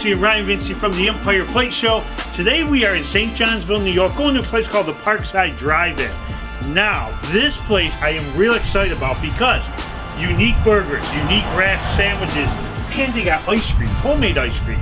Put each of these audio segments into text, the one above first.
Vinci and Ryan Vinci from the Empire Plate Show. Today we are in St. Johnsville, New York, going to a place called the Parkside Drive-In. Now, this place I am real excited about because unique burgers, unique wrap sandwiches, and they got ice cream, homemade ice cream.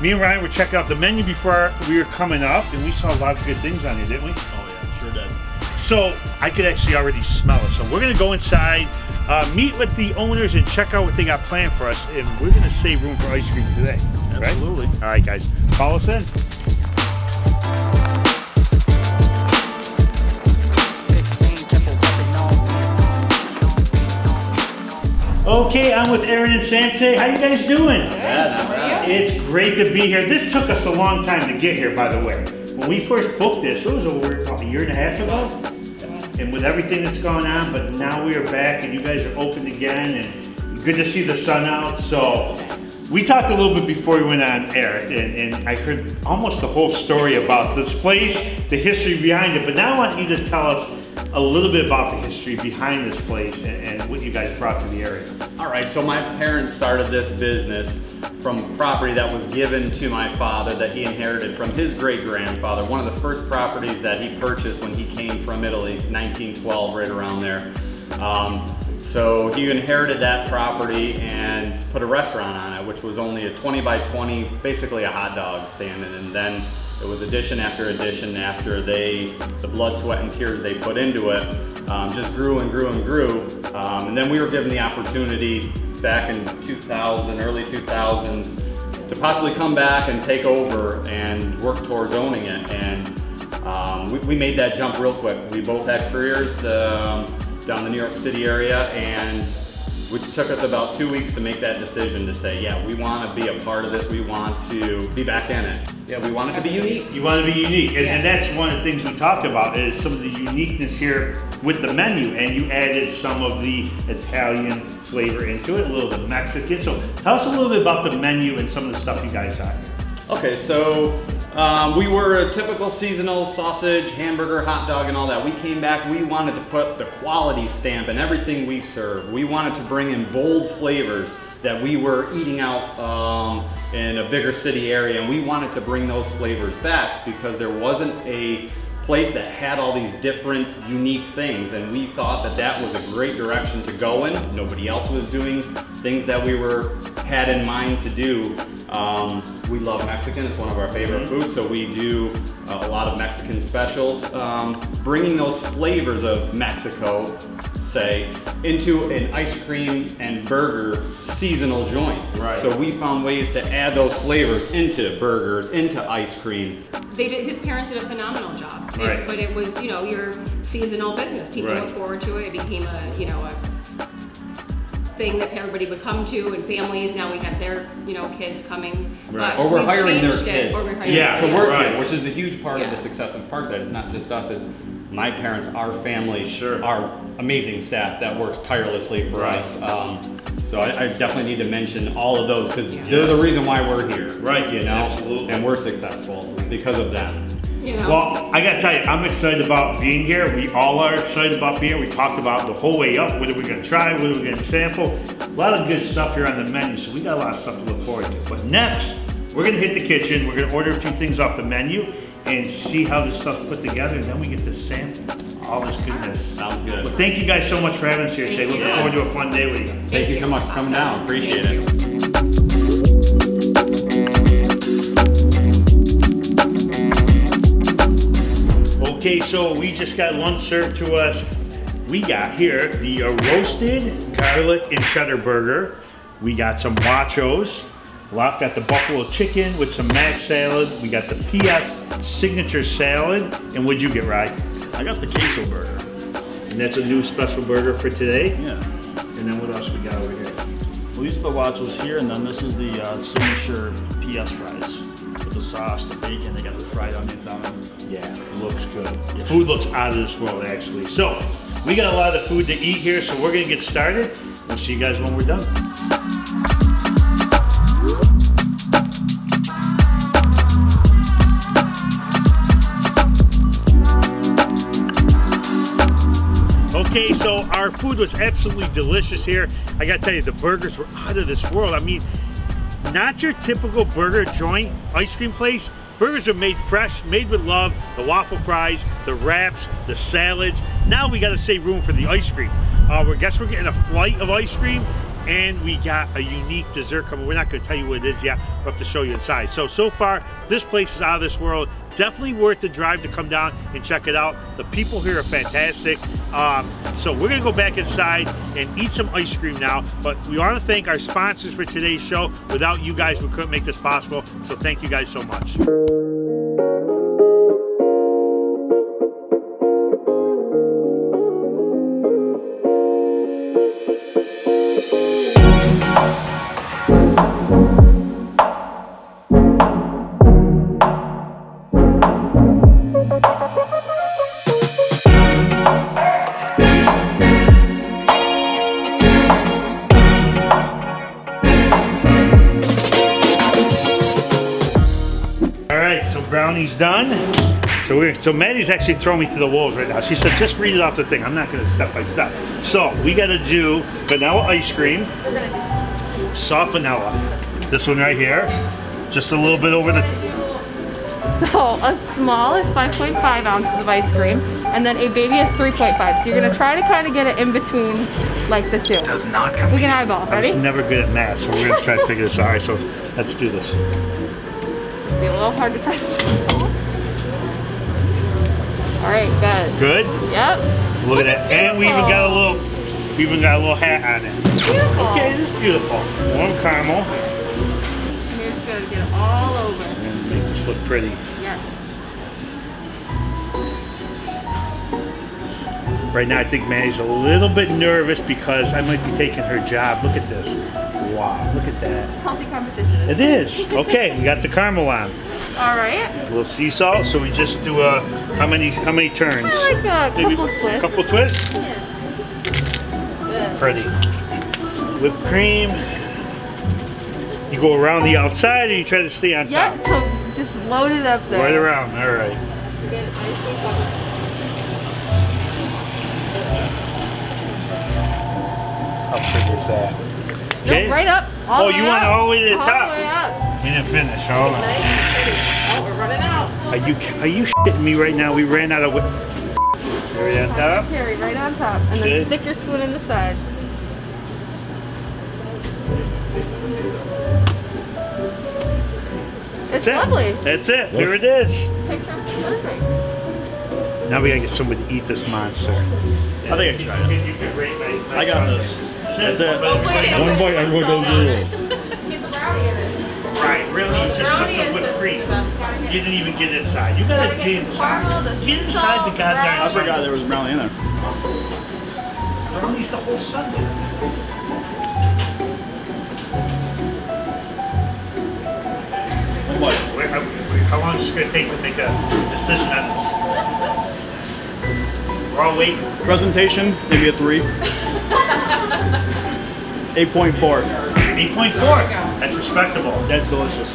Me and Ryan were checking out the menu before we were coming up, and we saw a lot of good things on it, didn't we? Oh yeah, sure did. So I could actually already smell it. So we're gonna go inside, uh, meet with the owners, and check out what they got planned for us. And we're gonna save room for ice cream today. Right? Absolutely. All right, guys, follow us in. Okay, I'm with Aaron and Samsei. How you guys doing? Yeah. It's great to be here. This took us a long time to get here, by the way. When we first booked this, it was over a year and a half ago. And with everything that's going on, but now we are back and you guys are open again and good to see the sun out. So we talked a little bit before we went on air and, and I heard almost the whole story about this place, the history behind it. But now I want you to tell us a little bit about the history behind this place and, and what you guys brought to the area. All right, so my parents started this business from property that was given to my father that he inherited from his great grandfather. One of the first properties that he purchased when he came from Italy, 1912, right around there. Um, so he inherited that property and put a restaurant on it, which was only a 20 by 20, basically a hot dog stand. And then it was addition after addition after they, the blood, sweat, and tears they put into it, um, just grew and grew and grew. Um, and then we were given the opportunity back in 2000, early 2000s, to possibly come back and take over and work towards owning it. And um, we, we made that jump real quick. We both had careers um, down the New York City area, and it took us about two weeks to make that decision to say, yeah, we want to be a part of this. We want to be back in it. Yeah, we want it to be unique. You want to be unique, and, and that's one of the things we talked about is some of the uniqueness here with the menu, and you added some of the Italian flavor into it, a little bit Mexican. So tell us a little bit about the menu and some of the stuff you guys got here. Okay, so um, we were a typical seasonal sausage, hamburger, hot dog, and all that. We came back, we wanted to put the quality stamp in everything we serve. We wanted to bring in bold flavors that we were eating out um, in a bigger city area, and we wanted to bring those flavors back because there wasn't a place that had all these different unique things and we thought that that was a great direction to go in. Nobody else was doing things that we were had in mind to do. Um, we love mexican. It's one of our favorite foods so we do uh, a lot of mexican specials. Um, bringing those flavors of mexico say into an ice cream and burger seasonal joint. Right. so we found ways to add those flavors into burgers into ice cream They did. His parents did a phenomenal job. It- but it was, you know, your seasonal business. People Right. look forward to it. It became a, you know, a thing that everybody would come to, and families. Now we have their, you know, kids coming. Right. But Or we're hiring their kids or we're to, hiring Yeah, to work kids. right. here, which is a huge part of the success of Parkside. It's not just us, it's my parents, our family, Sure. our amazing staff that works tirelessly for Right. us. Um, so I, I definitely need to mention all of those because Yeah. they're the reason why we're here. Right, You know, absolutely. and we're successful because of that. You know. Well, I gotta tell you, I'm excited about being here. We all are excited about being here. We talked about the whole way up. What are we gonna try? What are we gonna sample? A lot of good stuff here on the menu, so we got a lot of stuff to look forward to. But next, we're gonna hit the kitchen. We're gonna order a few things off the menu and see how this stuff's put together, and then we get to sample all this goodness. Sounds good. Well, thank you guys so much for having us here today. Thank Looking forward to a fun day with you. Thank you so much for coming Awesome. down. Appreciate Thank it. you. Okay, so we just got lunch served to us. We got here the uh, roasted garlic and cheddar burger. We got some guachos. Laf got the buffalo chicken with some mac salad. We got the PS signature salad. And what'd you get, Rye? I got the queso burger. And that's a new special burger for today. Yeah. And then what else we got over here? Well, these are the guachos here, and then this is the uh, signature PS fries with the sauce, the bacon. They got the fried onions on them. Yeah, it looks good. Food looks out of this world, actually. So, we got a lot of food to eat here, so we're gonna get started. We'll see you guys when we're done. Okay, so our food was absolutely delicious here. I gotta tell you, the burgers were out of this world. I mean, not your typical burger joint ice cream place. Burgers are made fresh, made with love. The waffle fries, the wraps, the salads. Now we got to save room for the ice cream. Uh, we guess we're getting a flight of ice cream, and we got a unique dessert coming. We're not going to tell you what it is yet. We'll have to show you inside. So so far, this place is out of this world. Definitely worth the drive to come down and check it out. The people here are fantastic. Um, so we're gonna go back inside and eat some ice cream now. But we want to thank our sponsors for today's show. Without you guys, we couldn't make this possible. So thank you guys so much. Done. So we're so Maddie's actually throwing me to the walls right now. She said, just read it off the thing. I'm not gonna step by step. So we gotta do vanilla ice cream, soft vanilla. This one right here, just a little bit over the. So a small is 5.5 ounces of ice cream, and then a baby is 3.5. So you're gonna try to kind of get it in between, like the two. Does not come. We can eyeball. I was Ready? never good at math, so we're gonna try to figure this out. All right, so let's do this. Be a little hard to press. All right, good. Good. Yep. Look at that, and we even got a little, we even got a little hat on it. Beautiful. Okay, this is beautiful. Warm caramel. You're gonna get it all over. And make this look pretty. Yes. Right now, I think Manny's a little bit nervous because I might be taking her job. Look at this. Wow, look at that. Healthy competition. It is. Okay, we got the caramel on. All right. A little sea salt, so we just do a, how many, how many turns? I like uh, a Maybe couple twists. Couple twists? Pretty. Whipped cream. You go around the outside or you try to stay on Yeah. top? So just load it up there. Right around, all right. How pretty is that? No, right up. All Oh, you want all the way to the all top? the way up. We didn't finish, hold on. Are you, are you shitting me right now? We ran out of whip. Right on top? Carry right on top, and Okay. then stick your spoon in the side. It's That's it. lovely. That's it. Here it is. Perfect. Now we gotta get somebody to eat this monster. I think I can try it. You can rate my- my I got this. That's it. Oh, One bite, everyone goes zero. Get the brownie in it. Right, really, just took Brownie the is whipped cream. Best. You didn't even get inside. You gotta Gotta get get the caramel, inside. the Get inside the salt, goddamn. I forgot there was brownie in there. Brownie's the whole sundae. What? Wait, how, wait, how long is it gonna take to make a decision on this? We're all waiting. Presentation, maybe a three. 8.4. Eight point four. That's respectable. That's delicious.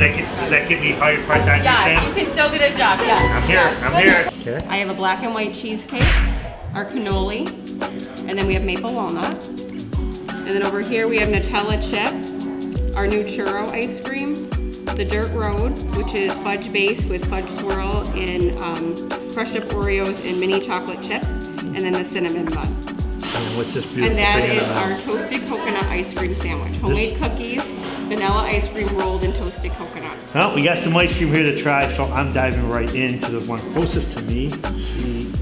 Does that get, does that get me hired part-time, Yeah, you Sam? can still get a job, yeah. I'm here, I'm here. Okay. I have a black and white cheesecake, our cannoli, and then we have maple walnut. And then over here, we have Nutella chip, our new churro ice cream, the Dirt Road, which is fudge base with fudge swirl and um, crushed up Oreos and mini chocolate chips, and then the cinnamon bun. And what's this beautiful And that thing is on our toasted coconut ice cream sandwich. Homemade cookies, vanilla ice cream rolled in toasted coconut. Well, we got some ice cream here to try, so I'm diving right into the one closest to me. Let's see.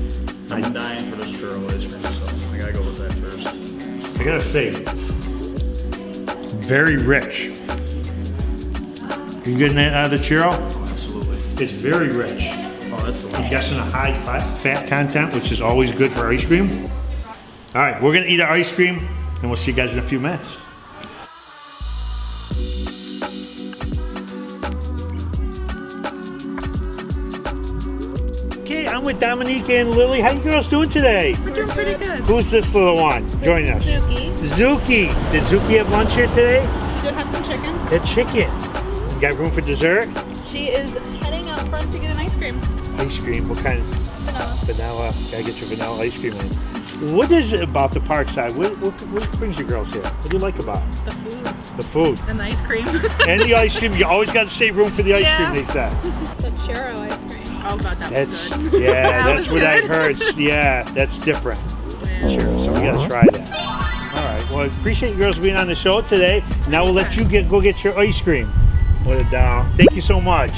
I'm dying for this churro ice cream, so I gotta go with that first. I gotta say, very rich. You getting that out of the churro? Oh, absolutely. It's very rich. Oh, that's I'm guessing a high fat, fat content, which is always good for ice cream. All right, we're gonna eat our ice cream, and we'll see you guys in a few minutes. Okay, I'm with Dominique and Lily. How you girls doing today? We're doing pretty good. Who's this little one? Join us. Zuki. Zuki. Did Zuki have lunch here today? We did have some chicken. The chicken. You got room for dessert? She is heading out front to get an ice cream. Ice cream. What kind? vanilla. Vanilla, gotta get your vanilla ice cream in. What is it about the Parkside? What, what, what brings you girls here? What do you like about it? The food The food. and the ice cream. And the ice cream. You always gotta save room for the ice Yeah. cream, they said. the churro ice cream. Oh god, that That's, was good. yeah, That that's was what I good. heard. Yeah, that's different. Yeah. Sure, so we gotta try that. All right, well, I appreciate you girls being on the show today. Now we'll let you get go get your ice cream. What a down. Thank you so much.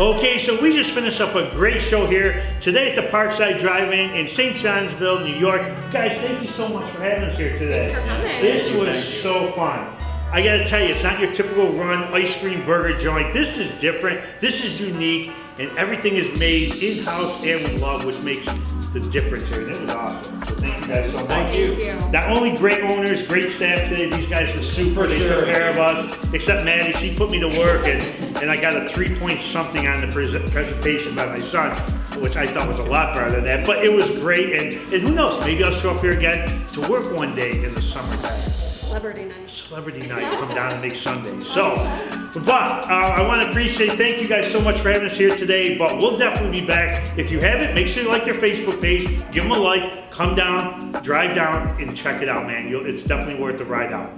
Okay, so we just finished up a great show here today at the Parkside Drive-In in St. Johnsville, New York. Guys, thank you so much for having us here today. Thanks for coming. This was so fun. I gotta tell you, it's not your typical run ice cream burger joint. This is different, this is unique, and everything is made in-house and with love, which makes the difference here. And it was awesome. So thank you guys so much. Thank you. Thank you. Not only great owners, great staff today, these guys were super. They sure. took care of us, except Maddie, she put me to work and, and I got a three point something on the prese- presentation by my son, which I thought was a lot better than that, but it was great and, and who knows, maybe I'll show up here again to work one day in the summertime. Celebrity night. Celebrity night, come down and make sundaes. So, but uh, I want to appreciate, thank you guys so much for having us here today. But we'll definitely be back. If you haven't, make sure you like their Facebook page, give them a like, come down, drive down, and check it out, man. You'll, it's definitely worth the ride out.